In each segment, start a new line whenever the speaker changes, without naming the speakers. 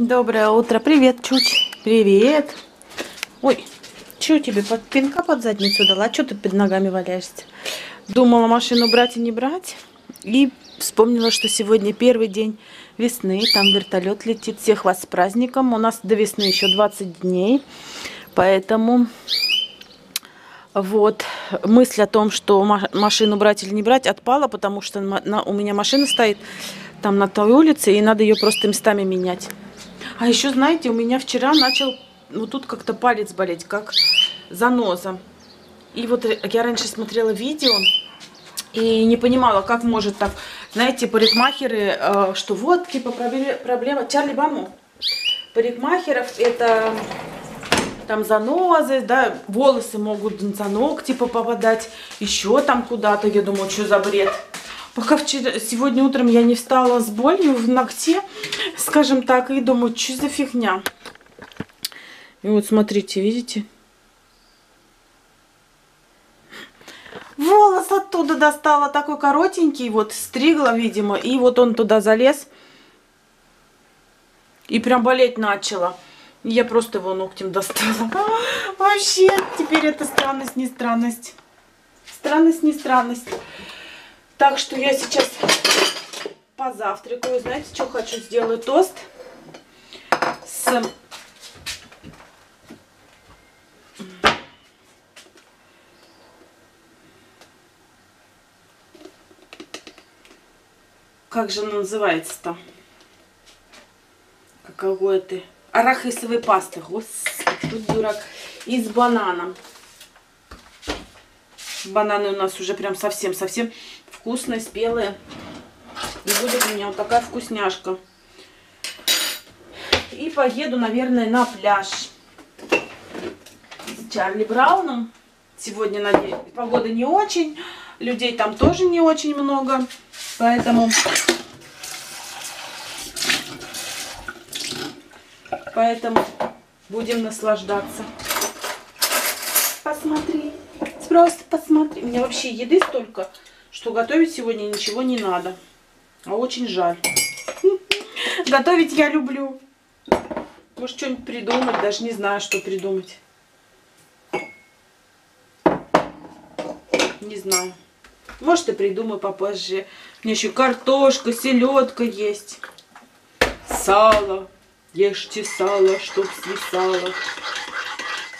Доброе утро. Привет, Чуть. Привет. Ой, что тебе, под пинка под задницу дала? Что ты под ногами валяешься? Думала машину брать и не брать. И вспомнила, что сегодня первый день весны. Там вертолет летит. Всех вас с праздником. У нас до весны еще 20 дней. Поэтому вот мысль о том, что машину брать или не брать, отпала, потому что у меня машина стоит там на той улице, и надо ее просто местами менять. А еще, знаете, у меня вчера начал ну тут как-то палец болеть, как заноза. И вот я раньше смотрела видео и не понимала, как может так, знаете, парикмахеры, э, что вот, типа, проблема, Чарли Баму, парикмахеров это там занозы, да, волосы могут за ног, типа, попадать, еще там куда-то, я думаю, что за бред. Пока вчера, сегодня утром я не встала с болью в ногте, скажем так, и думаю, что за фигня. И вот смотрите, видите? Волос оттуда достала, такой коротенький, вот стригла, видимо, и вот он туда залез. И прям болеть начала. Я просто его ногтем достала. вообще, теперь это странность, не странность. Странность, не странность. Так что я сейчас позавтракаю. Знаете, что хочу? Сделаю тост с Как же она называется-то? Какой ты? Арахисовой пасты. Господи, тут дурак. И с бананом. Бананы у нас уже прям совсем-совсем вкусные, спелые. И будет у меня вот такая вкусняшка. И поеду, наверное, на пляж. С Чарли Брауном. Сегодня, надеюсь, погода не очень. Людей там тоже не очень много. Поэтому... Поэтому будем наслаждаться. Посмотри. Просто посмотри. У меня вообще еды столько, что готовить сегодня ничего не надо. А очень жаль. Готовить я люблю. Может, что-нибудь придумать. Даже не знаю, что придумать. Не знаю. Может, и придумаю попозже. У меня еще картошка, селедка есть. Сало. Ешьте сало, чтоб свисало.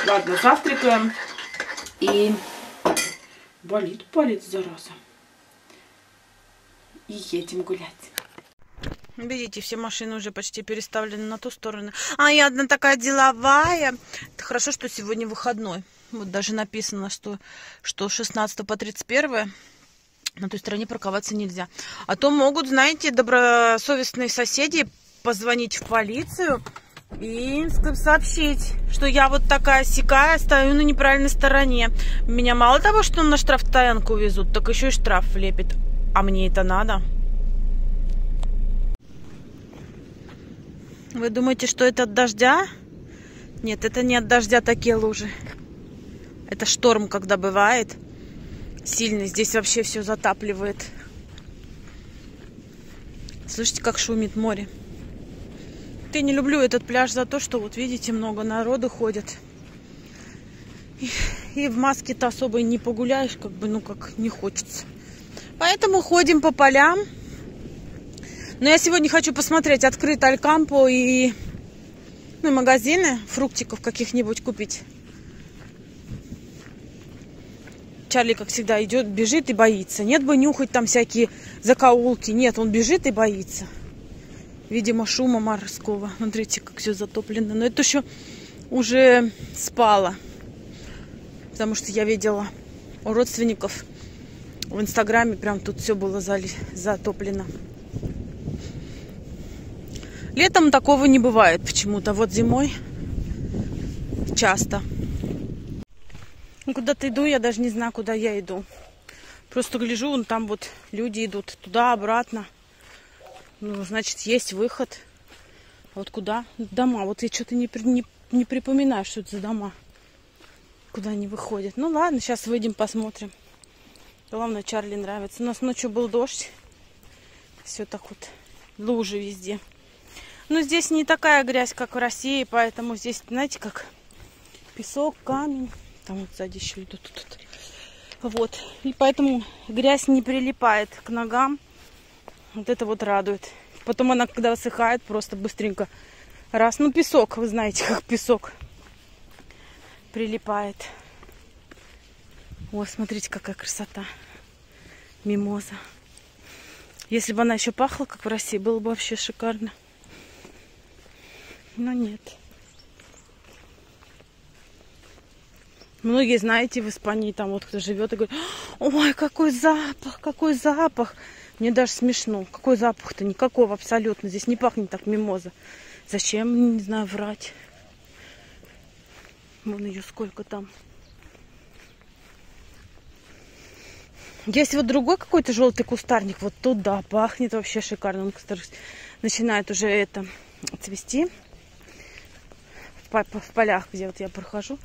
Ладно, завтракаем. И болит палец, зараза. И едем гулять. Видите, все машины уже почти переставлены на ту сторону. А я одна такая деловая. Это хорошо, что сегодня выходной. Вот даже написано, что, что 16 по 31 на той стороне парковаться нельзя. А то могут, знаете, добросовестные соседи позвонить в полицию и сообщить, что я вот такая сякая, стою на неправильной стороне. Меня мало того, что на штрафстоянку везут, так еще и штраф влепит. А мне это надо? Вы думаете, что это от дождя? Нет, это не от дождя такие лужи. Это шторм, когда бывает сильный. Здесь вообще все затапливает. Слышите, как шумит море? Ты не люблю этот пляж за то, что вот видите, много народу ходит. И, и в маске-то особо не погуляешь, как бы, ну как не хочется. Поэтому ходим по полям. Но я сегодня хочу посмотреть, открыт Алькампо и ну, магазины фруктиков каких-нибудь купить. Чарли, как всегда, идет, бежит и боится. Нет бы нюхать там всякие закоулки. Нет, он бежит и боится. Видимо, шума морского. Смотрите, как все затоплено. Но это еще уже спало. Потому что я видела у родственников в Инстаграме. Прям тут все было затоплено. Летом такого не бывает почему-то. Вот зимой часто. Ну, куда-то иду, я даже не знаю, куда я иду. Просто гляжу, вон там вот люди идут туда, обратно. Ну, значит, есть выход. А вот куда? Дома. Вот я что-то не, не, не припоминаю, что это за дома. Куда они выходят. Ну ладно, сейчас выйдем, посмотрим. Главное, Чарли нравится. У нас ночью был дождь. Все так вот. Лужи везде. Но здесь не такая грязь, как в России, поэтому здесь, знаете, как песок, камень. Там вот сзади еще идут. Тут, тут. Вот. И поэтому грязь не прилипает к ногам. Вот это вот радует. Потом она, когда высыхает, просто быстренько раз. Ну, песок, вы знаете, как песок прилипает. О, смотрите, какая красота. Мимоза. Если бы она еще пахла, как в России, было бы вообще шикарно. Но нет. Многие, знаете, в Испании там вот кто живет и говорит, ой, какой запах, какой запах. Мне даже смешно. Какой запах-то? Никакого абсолютно. Здесь не пахнет так мимоза. Зачем, не знаю, врать. Вон ее сколько там. Есть вот другой какой-то желтый кустарник. Вот тут, да, пахнет вообще шикарно. Он, начинает уже это цвести. В, в полях, где вот я прохожу.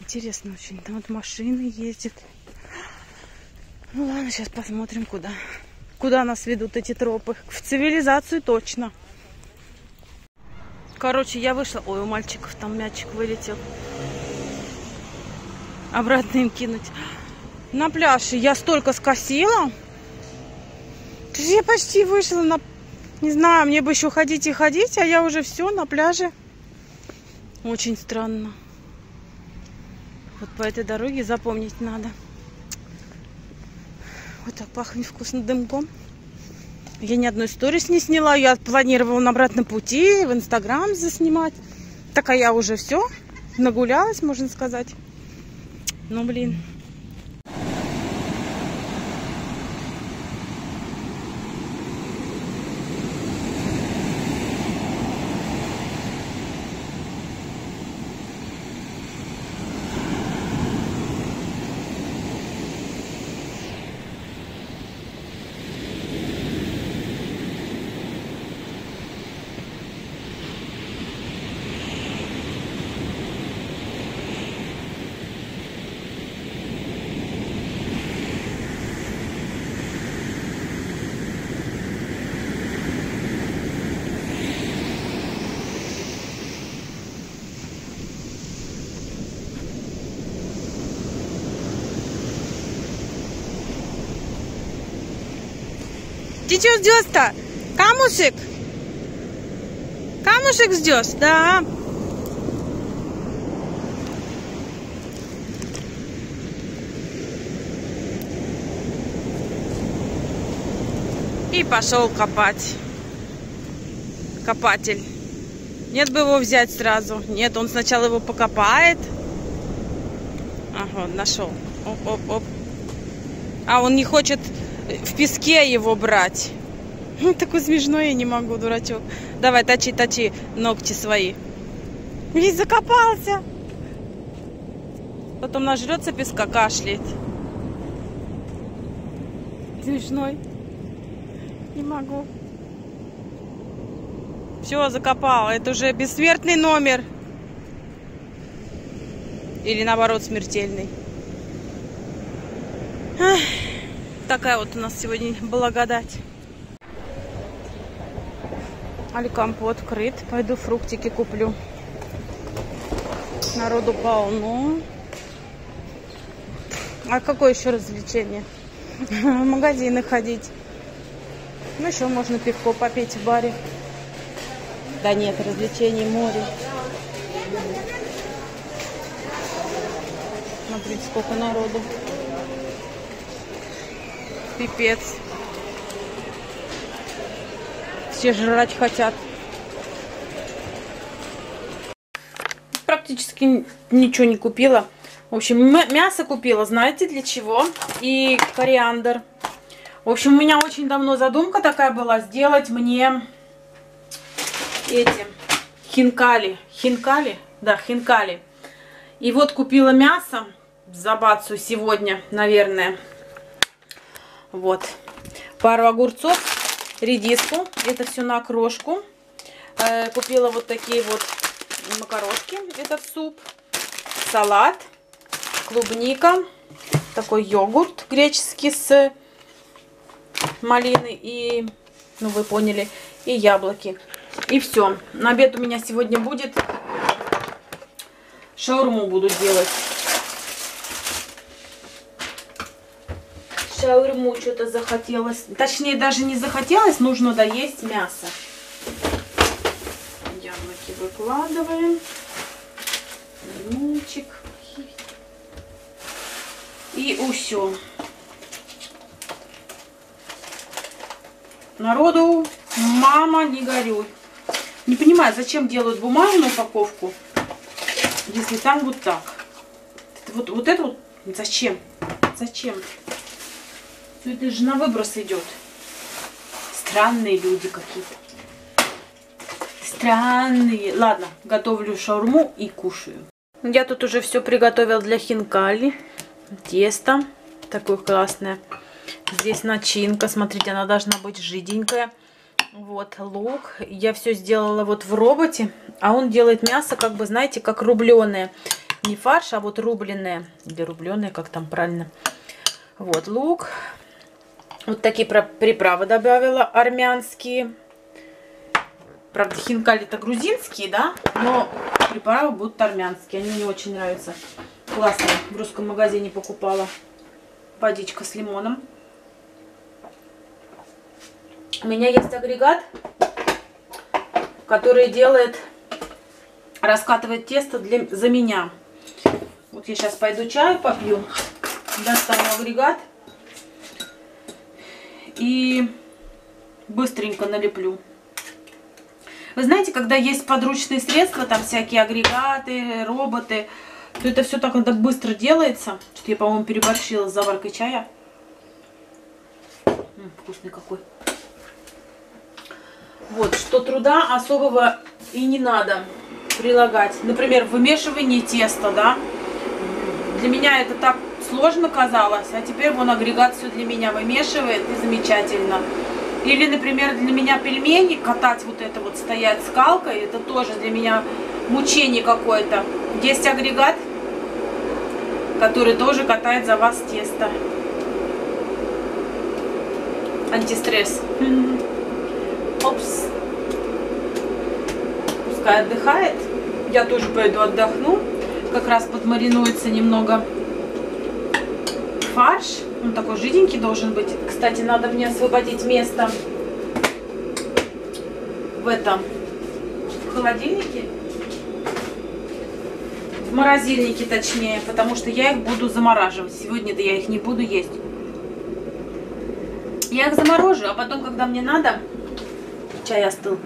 Интересно очень. Там вот машины ездят. Ну ладно, сейчас посмотрим, куда. Куда нас ведут эти тропы. В цивилизацию точно. Короче, я вышла. Ой, у мальчиков там мячик вылетел. Обратно им кинуть. На пляж я столько скосила. Я почти вышла на... Не знаю, мне бы еще ходить и ходить, а я уже все на пляже. Очень странно. Вот по этой дороге запомнить надо. Вот так пахнет вкусно дымком. Я ни одной сторис не сняла. Я планировала на обратном пути в Инстаграм заснимать. Так, а я уже все нагулялась, можно сказать. Ну, блин. Ты что ждешь-то? Камушек? Камушек ждешь? Да. И пошел копать. Копатель. Нет бы его взять сразу. Нет, он сначала его покопает. Ага, нашел. Оп, оп, оп. А он не хочет в песке его брать. Такой смешной я не могу, дурачок. Давай, точи, точи ногти свои. Весь закопался. Потом нажрется песка, кашляет. Смешной. Не могу. Все, закопал. Это уже бессмертный номер. Или наоборот смертельный. Ах. Такая вот у нас сегодня благодать. Алькомпот открыт. Пойду фруктики куплю. Народу полно. А какое еще развлечение? В магазины ходить. Ну, еще можно пивко попить в баре. Да нет, развлечений море. Смотрите, сколько народу. Пипец. Все жрать хотят. Практически ничего не купила. В общем, мясо купила, знаете для чего? И кориандр. В общем, у меня очень давно задумка такая была сделать мне эти хинкали. Хинкали? Да, хинкали. И вот купила мясо за бацу сегодня, наверное. Вот. Пару огурцов, редиску. Это все на крошку. Э, купила вот такие вот макарошки. Это суп. Салат. Клубника. Такой йогурт греческий с малиной и, ну вы поняли, и яблоки. И все. На обед у меня сегодня будет шаурму буду делать. Шаурму что-то захотелось. Точнее, даже не захотелось, нужно доесть мясо. Яблоки выкладываем. Лимончик. И все. Народу, мама, не горюй. Не понимаю, зачем делают бумажную упаковку, если там вот так. Вот, вот это вот зачем? Зачем? Все это же на выброс идет. Странные люди какие-то. Странные. Ладно, готовлю шаурму и кушаю. Я тут уже все приготовил для хинкали. Тесто такое классное. Здесь начинка, смотрите, она должна быть жиденькая. Вот лук. Я все сделала вот в роботе, а он делает мясо, как бы, знаете, как рубленое. Не фарш, а вот рубленое. Или рубленое, как там правильно. Вот лук. Вот такие приправы добавила, армянские. Правда, хинкали-то грузинские, да? Но приправы будут армянские. Они мне очень нравятся. Классно. В русском магазине покупала. Водичка с лимоном. У меня есть агрегат, который делает, раскатывает тесто для, за меня. Вот я сейчас пойду чаю попью, достану агрегат и быстренько налеплю. Вы знаете, когда есть подручные средства, там всякие агрегаты, роботы, то это все так, так быстро делается. Что я, по-моему, переборщила с заваркой чая. -м, вкусный какой. Вот, что труда особого и не надо прилагать. Например, вымешивание теста, да. Для меня это так сложно казалось, а теперь вон агрегат все для меня вымешивает и замечательно. Или, например, для меня пельмени, катать вот это вот, стоять скалкой, это тоже для меня мучение какое-то. Есть агрегат, который тоже катает за вас тесто. Антистресс. Опс. Пускай отдыхает. Я тоже пойду отдохну. Как раз подмаринуется немного фарш. Он такой жиденький должен быть. Кстати, надо мне освободить место в этом в холодильнике. В морозильнике точнее, потому что я их буду замораживать. Сегодня-то я их не буду есть. Я их заморожу, а потом, когда мне надо, чай остыл.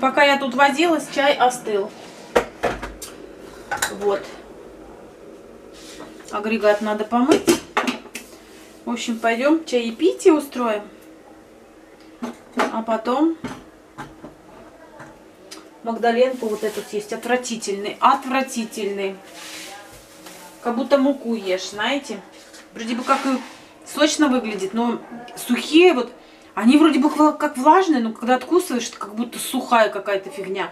Пока я тут возилась, чай остыл. Вот. Агрегат надо помыть. В общем, пойдем чаепитие устроим. А потом Магдаленку вот этот есть отвратительный, отвратительный. Как будто муку ешь, знаете. Вроде бы как и сочно выглядит, но сухие вот, они вроде бы как влажные, но когда откусываешь, это как будто сухая какая-то фигня.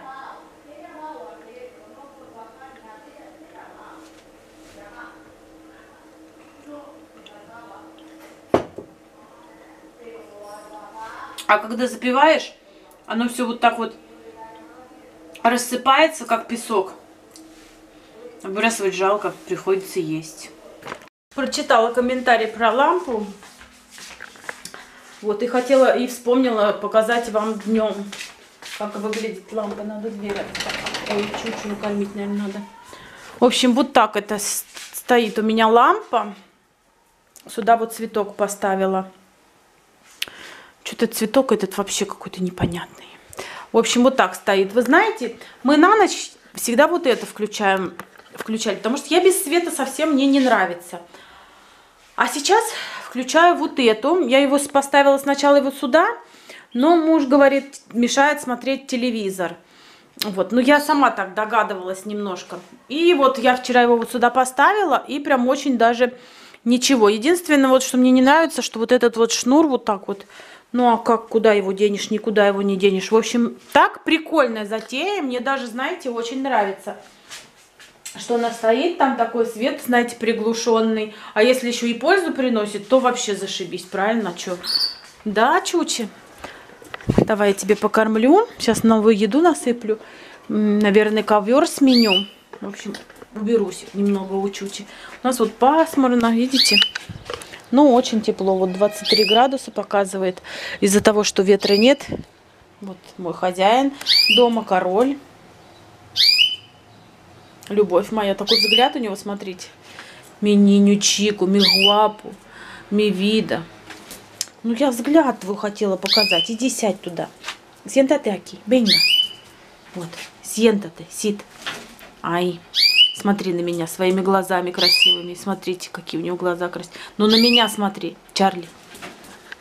А когда запиваешь, оно все вот так вот рассыпается, как песок. Выбрасывать жалко, приходится есть. Прочитала комментарий про лампу. Вот, и хотела, и вспомнила показать вам днем, как выглядит лампа. Надо дверь Ой, чуть-чуть кормить, наверное, надо. В общем, вот так это стоит у меня лампа. Сюда вот цветок поставила. Что-то цветок этот вообще какой-то непонятный. В общем, вот так стоит. Вы знаете, мы на ночь всегда вот это включаем, включали, потому что я без света совсем мне не нравится. А сейчас включаю вот эту. Я его поставила сначала его сюда, но муж говорит, мешает смотреть телевизор. Вот, ну я сама так догадывалась немножко. И вот я вчера его вот сюда поставила, и прям очень даже ничего. Единственное, вот что мне не нравится, что вот этот вот шнур вот так вот ну а как, куда его денешь, никуда его не денешь. В общем, так прикольная затея. Мне даже, знаете, очень нравится. Что она стоит, там такой свет, знаете, приглушенный. А если еще и пользу приносит, то вообще зашибись, правильно? Че? Да, Чучи? Давай я тебе покормлю. Сейчас новую еду насыплю. Наверное, ковер сменю. В общем, уберусь немного у Чучи. У нас вот пасмурно, видите? Ну, очень тепло. Вот 23 градуса показывает. Из-за того, что ветра нет. Вот мой хозяин дома, король. Любовь моя. Такой взгляд у него, смотрите. Мениню Чику, Мигуапу, Мивида. Ну, я взгляд твой хотела показать. Иди сядь туда. Aquí. Venga. Вот. Siéntate. Сид. Ай. Смотри на меня своими глазами красивыми. Смотрите, какие у него глаза красивые. Ну, на меня смотри, Чарли.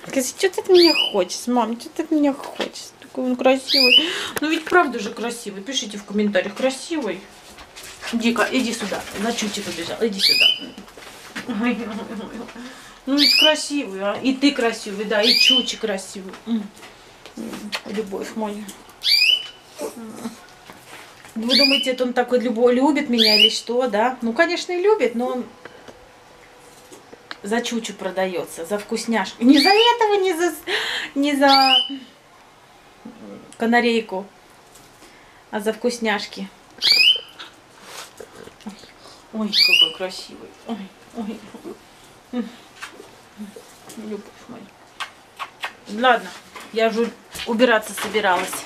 Что ты от меня хочешь, мам? Что ты от меня хочешь? Такой он красивый. Ну, ведь правда же красивый. Пишите в комментариях. Красивый. Иди-ка, иди сюда. На чути побежал. Иди сюда. Ну ведь красивый, а? И ты красивый, да, и Чучи красивый. Любовь моя. Вы думаете, это он такой любовь, любит меня или что, да? Ну, конечно, и любит, но он за чучу продается, за вкусняшку. Не за этого, не за, не за канарейку, а за вкусняшки. Ой, какой красивый. Ой, ой. Любовь моя. Ладно, я уже убираться собиралась.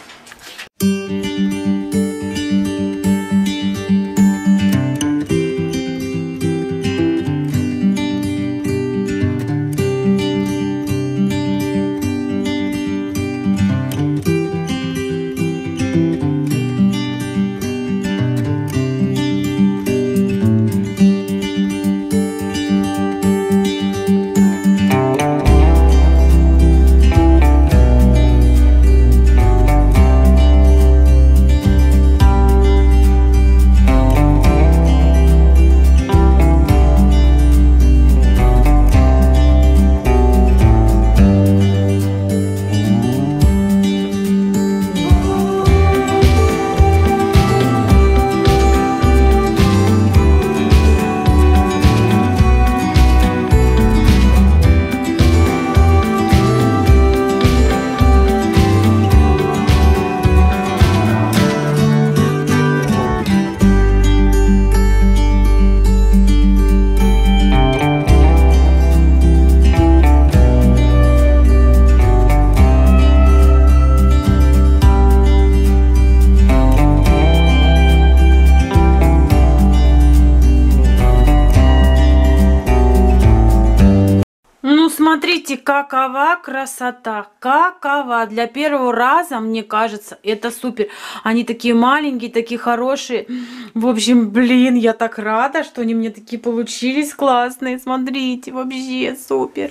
Смотрите, какова красота, какова. Для первого раза, мне кажется, это супер. Они такие маленькие, такие хорошие. В общем, блин, я так рада, что они мне такие получились классные. Смотрите, вообще супер.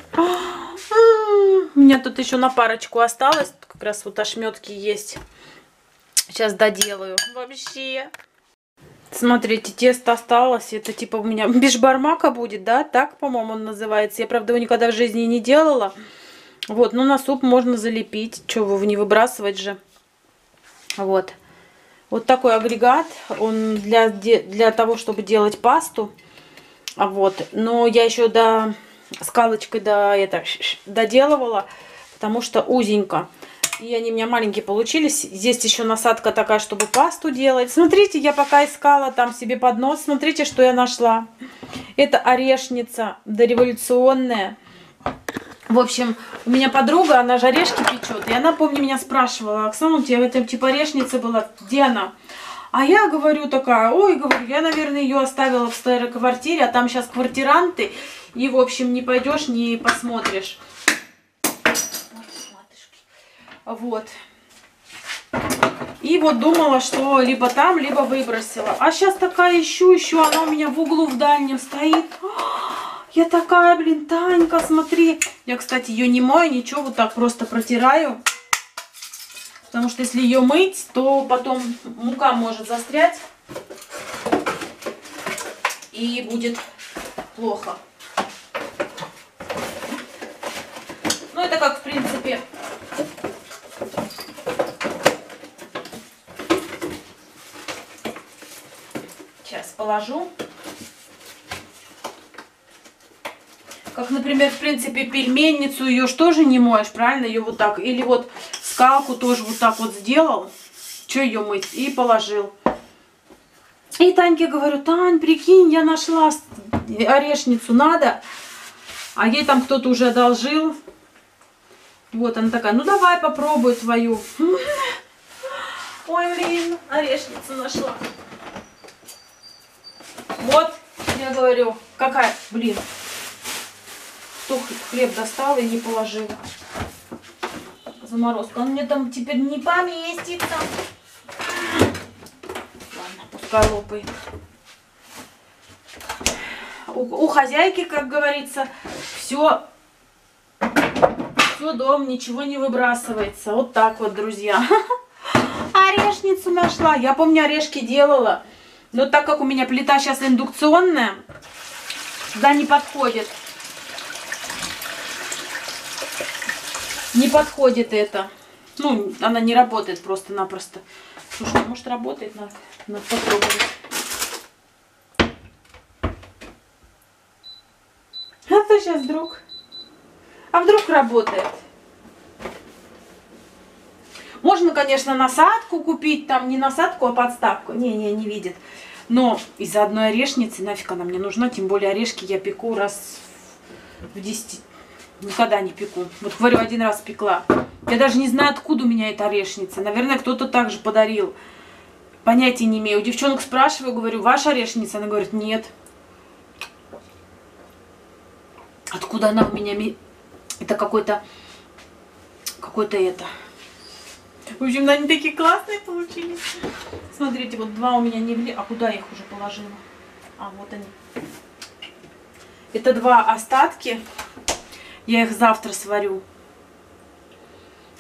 У меня тут еще на парочку осталось. Как раз вот ошметки есть. Сейчас доделаю. Вообще. Смотрите, тесто осталось. Это типа у меня бешбармака будет, да? Так, по-моему, он называется. Я, правда, его никогда в жизни не делала. Вот, ну на суп можно залепить. Что вы не выбрасывать же. Вот. Вот такой агрегат. Он для, для того, чтобы делать пасту. Вот. Но я еще до скалочкой до это доделывала, потому что узенько. И они у меня маленькие получились. Здесь еще насадка такая, чтобы пасту делать. Смотрите, я пока искала там себе поднос. Смотрите, что я нашла. Это орешница дореволюционная. В общем, у меня подруга, она же орешки печет. И она, помню, меня спрашивала, Оксана, у тебя это типа орешница была, где она? А я говорю такая, ой, говорю, я, наверное, ее оставила в старой квартире, а там сейчас квартиранты. И, в общем, не пойдешь, не посмотришь. Вот. И вот думала, что либо там, либо выбросила. А сейчас такая ищу, ищу, она у меня в углу в дальнем стоит. Я такая, блин, Танька, смотри. Я, кстати, ее не мою, ничего, вот так просто протираю. Потому что если ее мыть, то потом мука может застрять. И будет плохо. Ну, это как, в принципе, положу. Как, например, в принципе, пельменницу, ее же тоже не моешь, правильно? Ее вот так. Или вот Скалку тоже вот так вот сделал. Что ее мыть? И положил. И Таньке говорю, Тань, прикинь, я нашла орешницу, надо. А ей там кто-то уже одолжил. Вот она такая, ну давай попробуй твою. Ой, блин, орешницу нашла. Вот, я говорю, какая, блин. Кто хлеб достал и не положил. Заморозка. Он мне там теперь не поместится. Ладно, пускай лопает. У, у хозяйки, как говорится, все, все дом, ничего не выбрасывается. Вот так вот, друзья. Орешницу нашла. Я помню, орешки делала. Но так как у меня плита сейчас индукционная, сюда не подходит. Не подходит это. Ну, она не работает просто-напросто. Слушай, может работает, надо, надо попробовать. А то сейчас вдруг. А вдруг работает? Можно, конечно, насадку купить, там не насадку, а подставку. Не-не, не видит. Но из-за одной орешницы нафиг она мне нужна. Тем более орешки я пеку раз в 10. Никогда не пеку. Вот говорю, один раз пекла. Я даже не знаю, откуда у меня эта орешница. Наверное, кто-то также подарил. Понятия не имею. У девчонок спрашиваю, говорю, ваша орешница? Она говорит, нет. Откуда она у меня? Это какой-то... Какой-то это... В общем, они такие классные получились. Смотрите, вот два у меня не влезли. А куда я их уже положила? А, вот они. Это два остатки. Я их завтра сварю.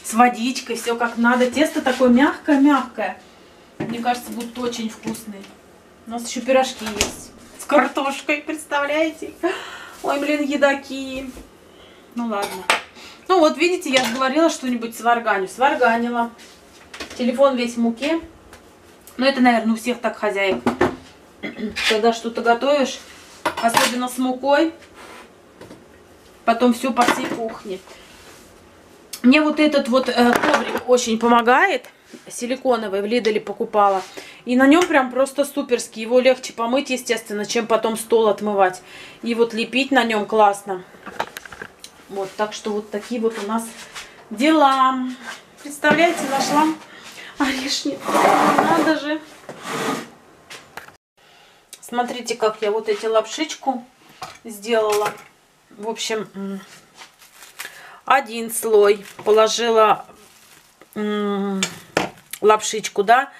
С водичкой, все как надо. Тесто такое мягкое-мягкое. Мне кажется, будут очень вкусные. У нас еще пирожки есть. С картошкой, представляете? Ой, блин, едаки. Ну ладно. Ну вот, видите, я говорила что-нибудь сварганю. Сварганила. Телефон весь в муке. Ну, это, наверное, у всех так хозяек. Когда что-то готовишь, особенно с мукой, потом все по всей кухне. Мне вот этот вот э, коврик очень помогает. Силиконовый в Лиделе покупала. И на нем прям просто суперский. Его легче помыть, естественно, чем потом стол отмывать. И вот лепить на нем классно. Вот, так что вот такие вот у нас дела. Представляете, нашла орешник. Надо же. Смотрите, как я вот эти лапшичку сделала. В общем, один слой положила лапшичку, да,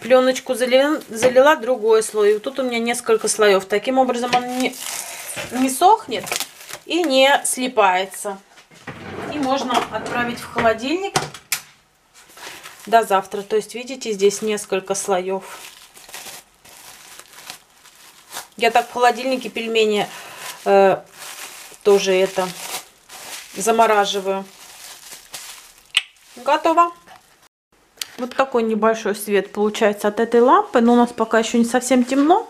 пленочку залила, залила другой слой. И тут у меня несколько слоев. Таким образом он не, не сохнет и не слипается. И можно отправить в холодильник до завтра. То есть, видите, здесь несколько слоев. Я так в холодильнике пельмени э, тоже это замораживаю. Готово. Вот такой небольшой свет получается от этой лампы. Но у нас пока еще не совсем темно.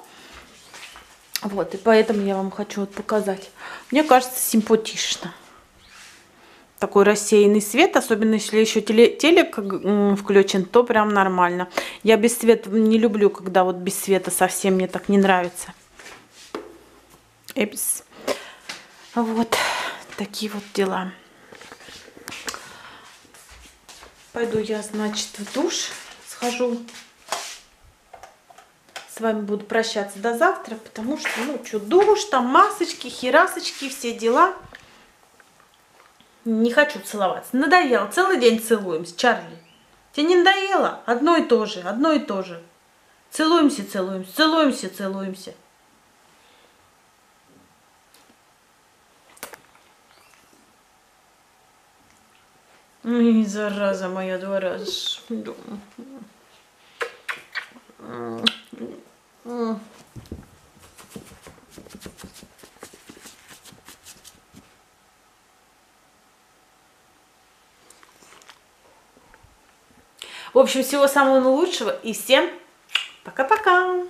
Вот, и поэтому я вам хочу вот показать. Мне кажется, симпатично такой рассеянный свет, особенно если еще телек включен, то прям нормально. Я без света не люблю, когда вот без света совсем мне так не нравится. Эпс. Вот такие вот дела. Пойду я, значит, в душ схожу. Вами буду прощаться до завтра, потому что, ну, что, душ, там масочки, херасочки, все дела. Не хочу целоваться. Надоело. Целый день целуемся. Чарли. Тебе не надоело? Одно и то же. Одно и то же. Целуемся, целуемся. Целуемся, целуемся. Ой, зараза моя, два раза. В общем, всего самого лучшего и всем пока-пока!